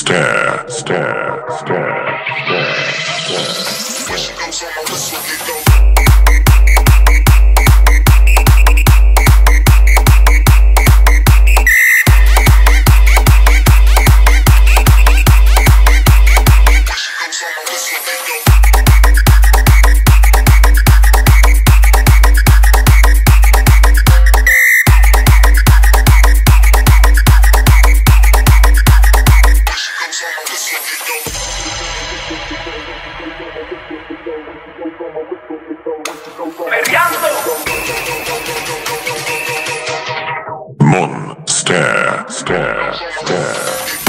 Stare, stare, stare, stare. When she on my whistle, get down. Mon stare, stare, stare.